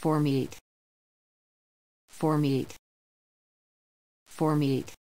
For meat. For meat. For meat.